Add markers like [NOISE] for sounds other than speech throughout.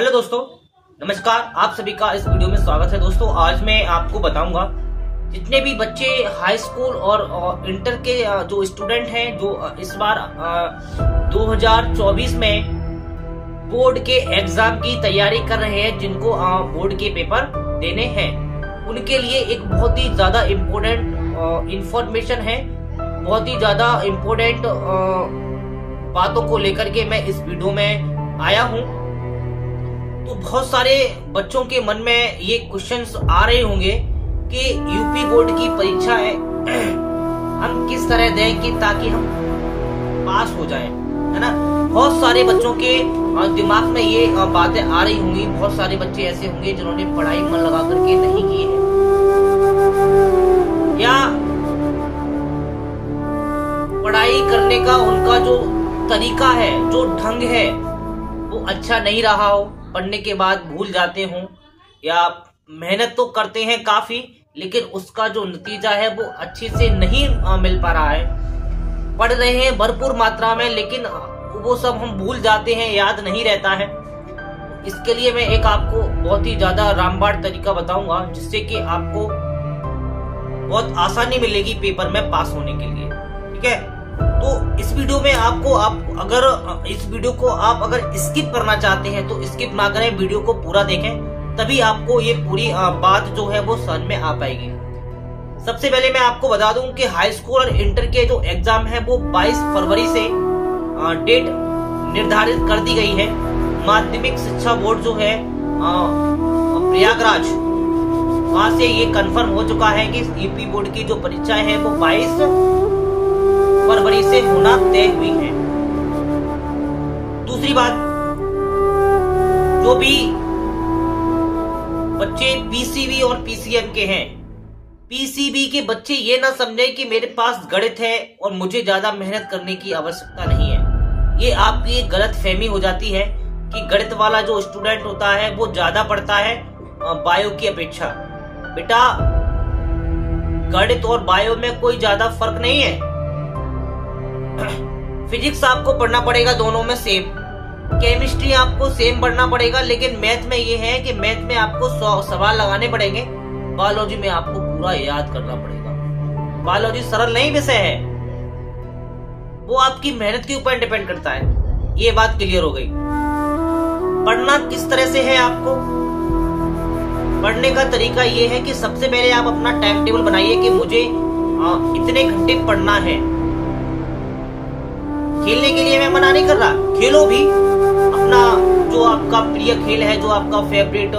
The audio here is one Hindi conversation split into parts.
हेलो दोस्तों, नमस्कार, आप सभी का इस वीडियो में स्वागत है दोस्तों। आज मैं आपको बताऊँगा, जितने भी बच्चे हाई स्कूल और इंटर के जो स्टूडेंट हैं, जो इस बार 2024 में बोर्ड के एग्ज़ाम की तैयारी कर रहे हैं, जिनको बोर्ड के पेपर देने हैं। उनके लिए एक बहुत ही ज़्यादा इम्पोर्टेंट इंफॉर्मेशन है। बहुत ही ज़्यादा इम्पोर्टेंट बातों को लेकर के मैं इस वीडियो में आया हूँ। बहुत सारे बच्चों के मन में ये क्वेश्चंस आ रहे होंगे कि यूपी बोर्ड की परीक्षा है। [CLEARS THROAT] हम किस तरह दें कि ताकि हम पास हो जाएँ, है ना? बहुत सारे बच्चों के दिमाग में ये बातें आ रही होंगी। बहुत सारे बच्चे ऐसे होंगे जिन्होंने पढ़ाई मन लगा करके नहीं की है। या पढ़ाई करने का उनका जो तरीका है, जो ढंग है, वो अच्छा नहीं रहा हो। पढ़ने के बाद भूल जाते हो, या मेहनत तो करते हैं काफ़ी, लेकिन उसका जो नतीजा है वो अच्छे से नहीं मिल पा रहा है। पढ़ रहे हैं भरपूर मात्रा में, लेकिन वो सब हम भूल जाते हैं, याद नहीं रहता है। इसके लिए मैं एक आपको बहुत ही ज़्यादा रामबाड़ तरीका बताऊँगा, जिससे कि आपको बहुत आसानी मिलेगी पेपर में पास होने के लिए। ठीक है? वीडियो में आपको, आप अगर, इस वीडियो को आप अगर स्किप करना चाहते हैं तो स्किप ना करें, वीडियो को पूरा देखें, तभी आपको ये पूरी बात जो है वो समझ में आ पाएगी। सबसे पहले मैं आपको बता दूँ कि हाई स्कूल और इंटर के जो एग्ज़ाम है, वो 22 फरवरी से डेट निर्धारित कर दी गई है। माध्यमिक शिक्षा बोर्ड जो है प्रयागराज, वहाँ से ये कंफर्म हो चुका है कि यूपी बोर्ड की जो परीक्षाएँ हैं, वो 22 फरवरी से होना तय हुई है। दूसरी बात, जो भी बच्चे पीसीबी और पीसीएम के हैं पीसीबी के बच्चे ये ना समझे कि मेरे पास गणित है और मुझे ज़्यादा मेहनत करने की आवश्यकता नहीं है। ये आपकी एक गलत फहमी हो जाती है कि गणित वाला जो स्टूडेंट होता है, वो ज़्यादा पढ़ता है बायो की अपेक्षा। बेटा, गणित और बायो में कोई ज़्यादा फ़र्क नहीं है। फिजिक्स आपको पढ़ना पड़ेगा दोनों में सेम। केमिस्ट्री आपको सेम पढ़ना पड़ेगा, लेकिन मैथ में ये है कि मैथ में आपको सवाल लगाने पड़ेंगे। बायोलॉजी में आपको पूरा याद करना पड़ेगा। बायोलॉजी सरल नहीं विषय है। वो आपकी मेहनत के ऊपर डिपेंड करता है। ये बात क्लियर हो गई। पढ़ना किस तरह से है आपको? पढ़ने का तरीका ये है कि सबसे पहले आप अपना टाइम टेबल बनाइए कि मुझे इतने घंटे पढ़ना है। खेलने के लिए मैं मना नहीं कर रहा। खेलो भी। अपना जो आपका प्रिय खेल है, जो आपका फेवरेट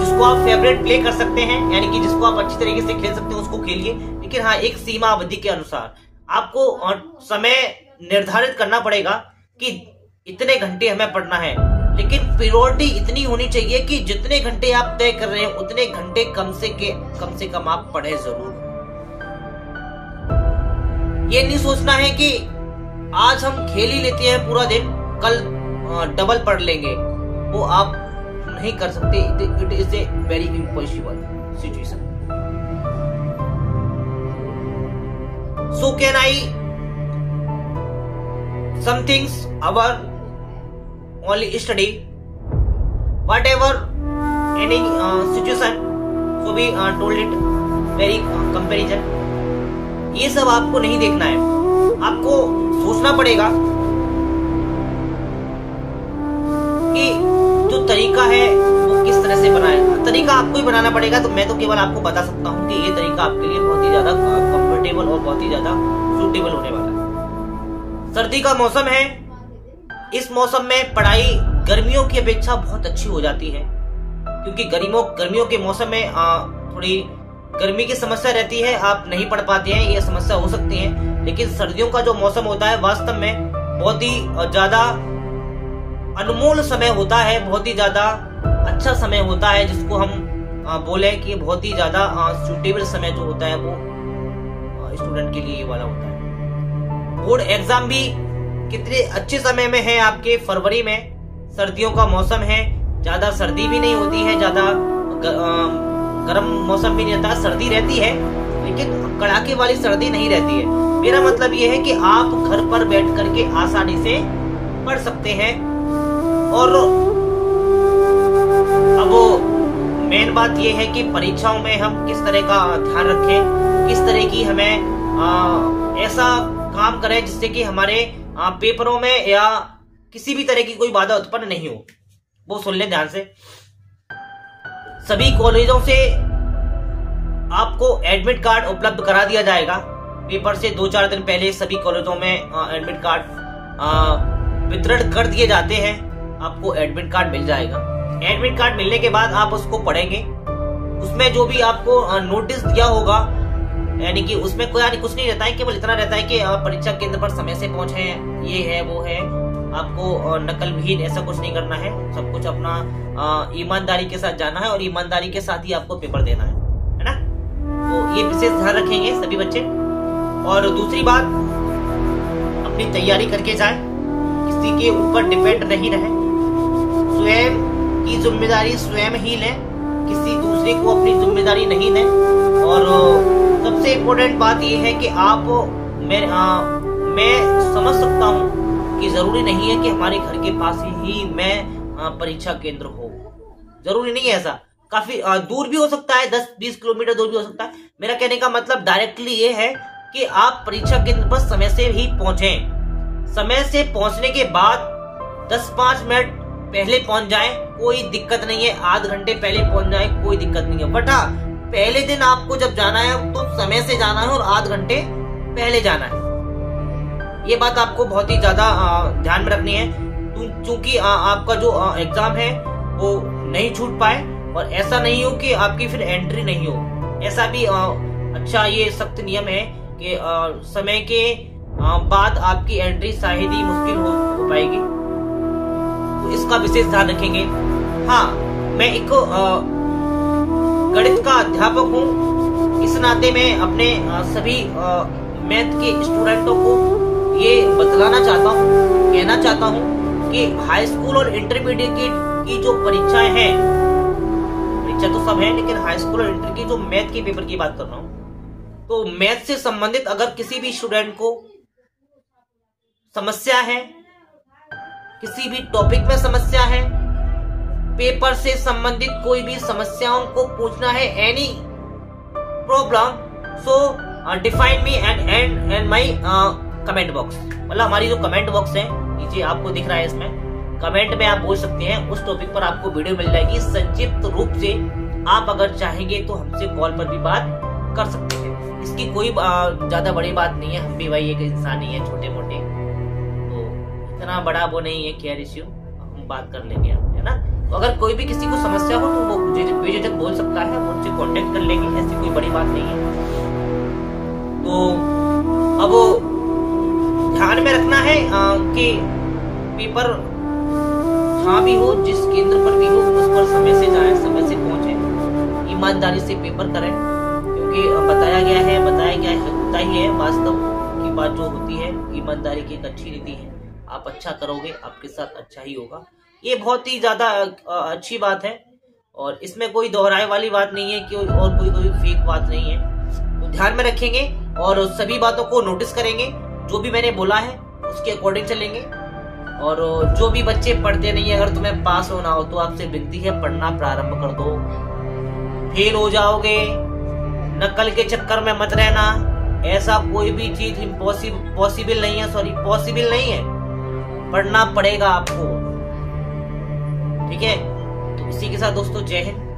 जिसको आप फेवरेट प्ले कर सकते हैं, यानी कि जिसको आप अच्छी तरीके से खेल सकते हैं, उसको खेलिए। लेकिन हाँ एक सीमा अवधि के अनुसार आपको समय निर्धारित करना पड़ेगा कि इतने घंटे हमें पढ़ना है। लेकिन प्रियोरिटी इतनी होनी चाहिए कि जितने घंटे आप तय कर रहे हैं, उतने घंटे कम से के, कम से कम आप पढ़े ज़रूर। ये नहीं सोचना है कि आज हम खेल ही लेते हैं पूरा दिन, कल डबल पढ़ लेंगे। वो आप नहीं कर सकते। It is a very impossible situation so can I somethings our only study whatever any situation so be told it very comparison ये सब आपको नहीं देखना है। आपको सोचना पड़ेगा कि जो तरीका है वो किस तरह से बनाए तरीका आपको ही बनाना पड़ेगा तो मैं तो केवल आपको बता सकता हूँ कि ये तरीका आपके लिए बहुत ही ज़्यादा कंफर्टेबल और बहुत ही ज़्यादा सूटेबल होने वाला है। सर्दी का मौसम है। इस मौसम में पढ़ाई गर्मियों की अपेक्षा बहुत अच्छी हो जाती है क्योंकि गर्मियों गर्मियों के मौसम में आ, थोड़ी गर्मी की समस्या रहती है, आप नहीं पढ़ पाते हैं, ये समस्या हो सकती है। लेकिन सर्दियों का जो मौसम होता है, वास्तव में बहुत ही ज़्यादा अनमोल समय होता है, बहुत ही ज़्यादा अच्छा समय होता है, जिसको हम बोले कि बहुत ही ज़्यादा सुटेबल समय जो होता है वो स्टूडेंट के लिए ये वाला होता है। बोर्ड एग्ज़ाम भी कितने अच्छे समय में है आपके, फरवरी में। सर्दियों का मौसम है, ज़्यादा सर्दी भी नहीं होती है, ज़्यादा गर्म मौसम भी नहीं रहता सर्दी रहती है लेकिन कड़ाके वाली सर्दी नहीं रहती है। मेरा मतलब ये है कि आप घर पर बैठ करके आसानी से पढ़ सकते हैं। और अब मेन बात यह है कि परीक्षाओं में हम किस तरह का ध्यान रखें किस तरह की हमें ऐसा काम करें जिससे कि हमारे आ, पेपरों में या किसी भी तरह की कोई बाधा उत्पन्न नहीं हो। वो सुन लें ध्यान से। सभी कॉलेजों से आपको एडमिट कार्ड उपलब्ध करा दिया जाएगा। पेपर से दो चार दिन पहले सभी कॉलेजों में एडमिट कार्ड वितरण कर दिए जाते हैं। आपको एडमिट कार्ड मिल जाएगा। एडमिट कार्ड मिलने के बाद आप उसको पढ़ेंगे। उसमें जो भी आपको नोटिस दिया होगा, यानी कि उसमें कोई कुछ नहीं रहता है, केवल इतना रहता है कि परीक्षा केंद्र पर समय से पहुँचे ये है, वो है। आपको नकल ऐसा कुछ नहीं करना है। सब कुछ अपना ईमानदारी के साथ जाना है और ईमानदारी के साथ ही आपको पेपर देना है। है ना? तो ये विशेष ध्यान रखेंगे सभी बच्चे। और दूसरी बात अपनी तैयारी करके जाए। किसी के ऊपर डिपेंड नहीं रहे। स्वयं की ज़िम्मेदारी स्वयं ही लें। किसी दूसरे को अपनी ज़िम्मेदारी नहीं दें। और सबसे इम्पोर्टेंट बात यह है कि आप मैं आ, मैं समझ सकता हूँ कि ज़रूरी नहीं है कि हमारे घर के पास ही मैं परीक्षा केंद्र हो। ज़रूरी नहीं है ऐसा। काफ़ी दूर भी हो सकता है, दस, बीस किलोमीटर दूर भी हो सकता है। मेरा कहने का मतलब डायरेक्टली ये है कि आप परीक्षा केंद्र पर समय से ही पहुँचे। समय से पहुँचने के बाद दस पाँच मिनट पहले पहुँच जाए, कोई दिक्कत नहीं है। आध घंटे पहले पहुँच जाए, कोई दिक्कत नहीं है। बट हाँ पहले दिन आपको जब जाना है तो समय से जाना है और आध घंटे पहले जाना है। ये बात आपको बहुत ही ज़्यादा ध्यान में रखनी है। क्योंकि आपका जो एग्ज़ाम है वो नहीं छूट पाए और ऐसा नहीं हो कि आपकी फिर एंट्री नहीं हो। ऐसा भी आ, अच्छा ये सख्त नियम है कि आ, समय के आ, बाद आपकी एंट्री शायद ही मुश्किल हो, हो पाएगी। तो इसका विशेष ध्यान रखेंगे। हाँ मैं एक गणित का अध्यापक हूँ। इस नाते में अपने सभी मैथ के स्टूडेंटों को ये बतलाना चाहता हूँ कहना चाहता हूँ कि हाई स्कूल और इंटरमीडिएट की, की जो परीक्षाएँ हैं परीक्षा तो सब है लेकिन हाई स्कूल और इंटर की जो मैथ के पेपर की बात कर रहा हूँ तो मैथ से संबंधित अगर किसी भी स्टूडेंट को समस्या है किसी भी टॉपिक में समस्या है पेपर से संबंधित कोई भी समस्याओं को पूछना है any problem so define me and and and my comment box मतलब हमारी जो कमेंट बॉक्स है नीचे आपको दिख रहा है इसमें। कमेंट में आप बोल सकते हैं, उस टॉपिक पर आपको वीडियो मिल जाएगी। संक्षिप्त रूप से आप अगर चाहेंगे तो हमसे कॉल पर भी बात कर सकते हैं। इसकी कोई ज़्यादा बड़ी बात नहीं है। हम भी भाई एक इंसान ही है छोटे मोटे तो इतना बड़ा वो नहीं है केयर इश्यू हम बात कर लेंगे है ना? तो अगर कोई भी किसी को समस्या हो तो वो बेझिझक बोल सकता है उनसे कांटेक्ट कर लेंगे। ऐसी कोई बड़ी बात नहीं है। तो अब ध्यान में रखना है कि पेपर जहाँ भी हो, जिस केंद्र पर भी हो, उस पर समय से जाए, समय से पहुँचे। ईमानदारी से पेपर करें, क्योंकि बताया गया है, बताया गया है, होता ही है, वास्तव की बात जो होती है, ईमानदारी की एक अच्छी नीति है। आप अच्छा करोगे, आपके साथ अच्छा ही होगा। ये बहुत ही ज़्यादा अच्छी बात है, और इसमें कोई दोहराए वाली बात नहीं है कि और कोई कोई फेक बात नहीं है। तो ध्यान में रखेंगे, और सभी बातों को नोटिस करेंगे जो भी मैंने बोला है, उसके अकॉर्डिंग चलेंगे। और जो भी बच्चे पढ़ते नहीं है, अगर तुम्हें पास होना हो तो आपसे विनती है, पढ़ना प्रारंभ कर दो। फेल हो जाओगे, नकल के चक्कर में मत रहना। ऐसा कोई भी चीज़ इम्पॉसिबल पॉसिबल नहीं है सॉरी पॉसिबल नहीं है। पढ़ना पड़ेगा आपको। ठीक है? तो इसी के साथ दोस्तों, जय हिंद।